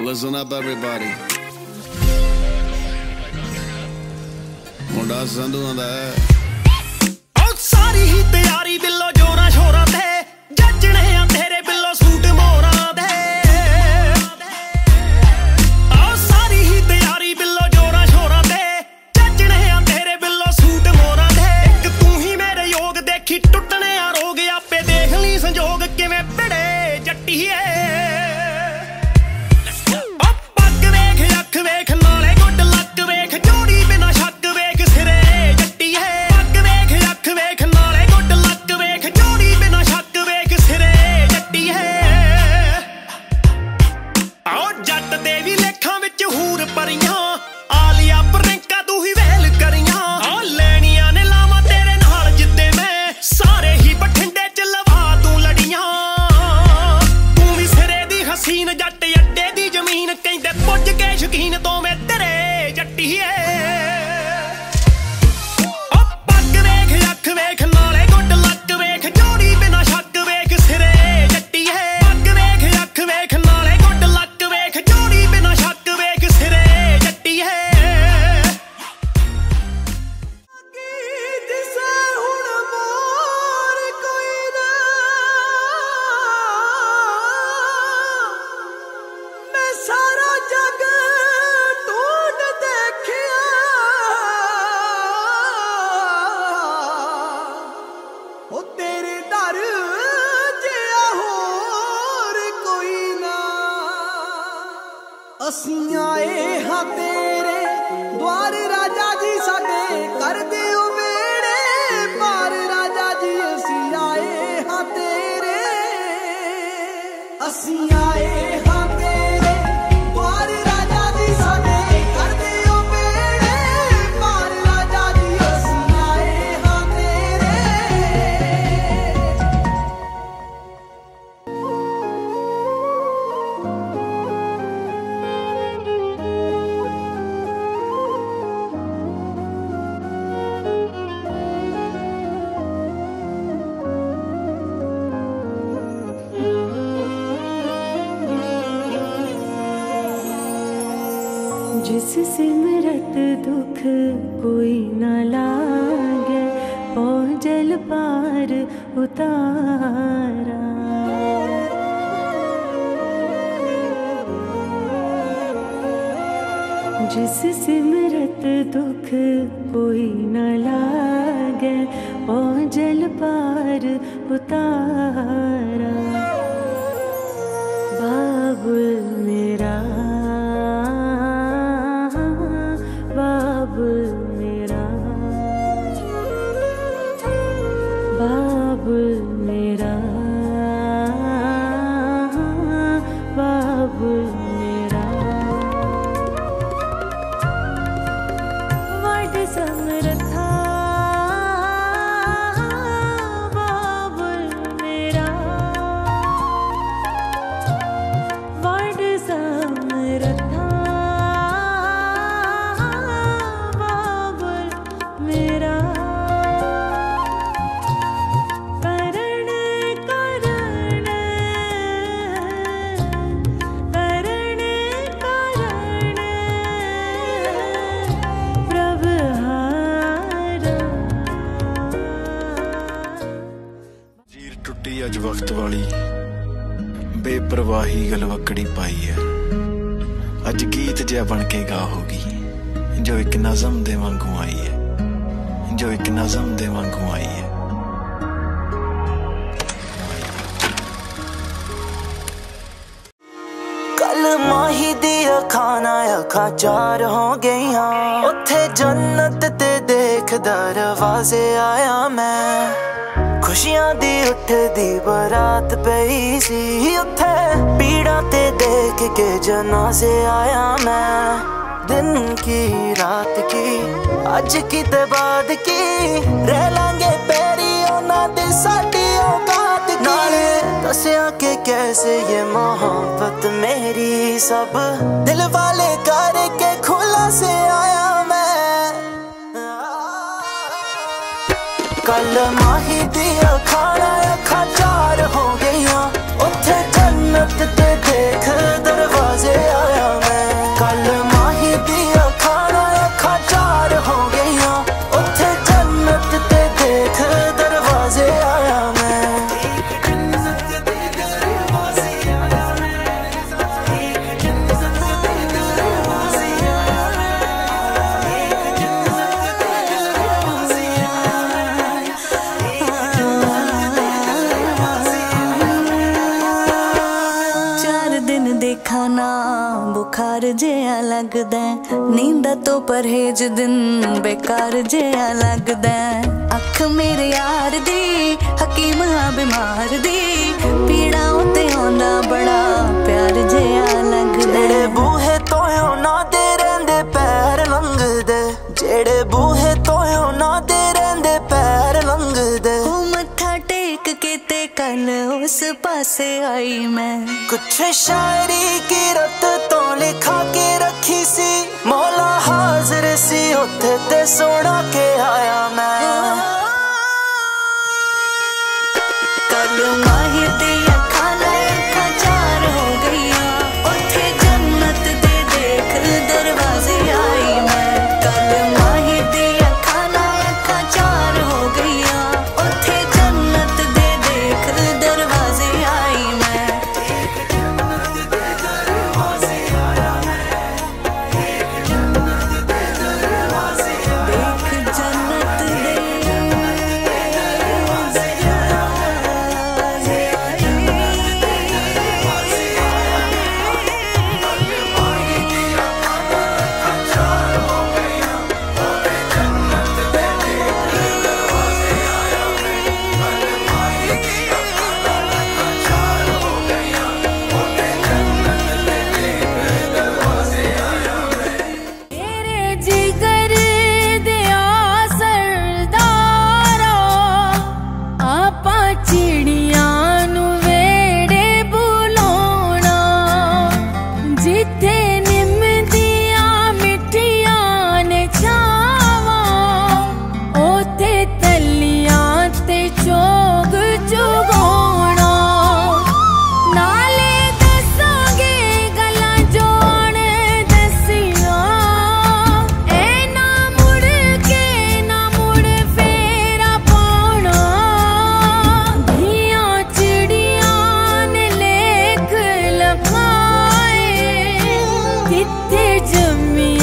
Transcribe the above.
Listen up, everybody. ਮੁੰਡਾ ਸੰਧੂ ਆਂਦਾ ਹੈ ਉਹ ਸਾਰੀ ਹੀ ਤਿਆਰੀ ਬਿੱਲੋ ਜੋਰਾ ਸ਼ੋਰਾ ਤੇ ਜੱਜਣੇ ਆ ਤੇਰੇ ਬਿੱਲੋ ਸੂਟ ਮੋਰਾਂ ਦੇ ਉਹ ਸਾਰੀ ਹੀ ਤਿਆਰੀ ਬਿੱਲੋ ਜੋਰਾ ਸ਼ੋਰਾ ਤੇ ਜੱਜਣੇ ਆ ਤੇਰੇ ਬਿੱਲੋ ਸੂਟ ਮੋਰਾਂ ਦੇ ਇੱਕ ਤੂੰ ਹੀ ਮੇਰੇ ਯੋਗ ਦੇਖੀ ਟੁੱਟਣੇ ਆ ਰੋਗ ਆਪੇ ਦੇਖ ਲਈ ਸੰਜੋਗ ਕਿਵੇਂ ਭਿੜੇ ਜੱਟੀਏ ਸੀਨ ਦੀ ਜੱਟ ਅੱਡੇ ਦੀ ਜ਼ਮੀਨ ਕਹਿੰਦੇ ਪੁੱਜ ਕੇ ਸ਼ਕੀਨ ਤੋਂ ਮੈਂ ਅਸੀਂ ਆਏ ਹਾਂ ਤੇਰੇ ਦਵਾਰ ਰਾਜਾ ਜੀ ਸਾਡੇ ਕਰ ਦਿਓ जिस सिमरत दुख कोई न लागे पौजल पार उतारा। जिस सिमरत दुख कोई न लागे पौजल पार उतारा। बाबुल बाबुल मेरा। बाब मेरा। बाब मेरा। वड समरथा ਵਕਤ ਵਾਲੀ ਬੇਪਰਵਾਹੀ ਗਲਵਕੜੀ ਪਾਈ ਐ ਅੱਜ ਗੀਤ ਜਿਹਾ ਬਣ ਕੇ ਗਾ ਹੋਗੀ ਜੋ ਇੱਕ ਨਜ਼ਮ ਦੇ ਵਾਂਗੂ ਆਈ ਹੈ। ਜੋ ਇੱਕ ਨਜ਼ਮ ਦੇ ਵਾਂਗੂ ਆਈ ਐ ਕੱਲ ਮਾਹੀ ਦੀ ਅੱਖਾਂ ਨਾਲ ਅੱਖਾਂ ਚਾਰ ਹੋ ਗਈਆਂ। ਉੱਥੇ ਜੰਨਤ दिखदा रवाजे आया मैं। खुशियाँ दी उठदी बरात पई सी उत्थे। पीड़ा ते देख के जनाजे आया मैं। दिन की, रात की अज की ते बाद की। रह लांगे पैरी ओना दे साडी औकात नाले दसया के कैसे ये मोहब्बत मेरी सब। दिल वाले करके खुला से आया ਕੱਲ ਮਾਹੀ ਦੀ ਖਾਣਾ ਅੱਖਾਂ ਚਾਰ ਹੋ ਗਈਆਂ। ਬੇਕਾਰ ਜਿਹਾ ਲੱਗਦਾ ਨੀਂਦਾਂ ਤੋਂ ਪਰਹੇਜ ਦਿਨ ਬੇਕਾਰ ਜਿਹਾ ਲੱਗਦਾ ਅੱਖ ਮੇਰੇ ਯਾਰ ਦੀ, ਹਕੀਮ ਆ ਬਿਮਾਰ ਦੀ। उस पासे आई मैं। कुछ शायरी की रत तो लिखा के रखी सी। मौला हाजिर सी उठे ते सोना के आया मैं। कल माही दिया bitti cemil